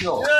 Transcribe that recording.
Yo.